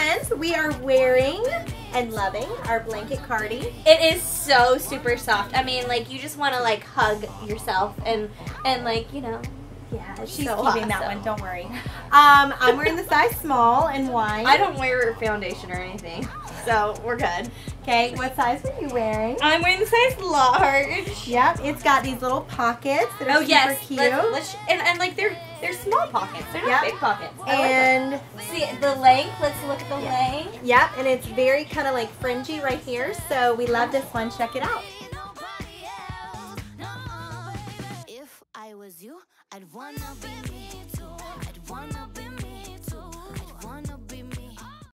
friends, we are wearing and loving our blanket cardi. It is so super soft. I mean, like you just want to like hug yourself and and like you know. Yeah, she's so keeping that one. Don't worry. Um, I'm wearing the size small and wine. I don't wear foundation or anything, so we're good. Okay, what size are you wearing? I'm wearing the size large. Yep, it's got these little pockets that are Oh super yes, cute. Let's, let's, and, and like they're they're small pockets. They're not Yep. big pockets. I like and see the length. Let's look at the Yeah. length. yep, and it's very kind of like fringy right here. So we love this one. Check it out. If I was you, I'd wanna be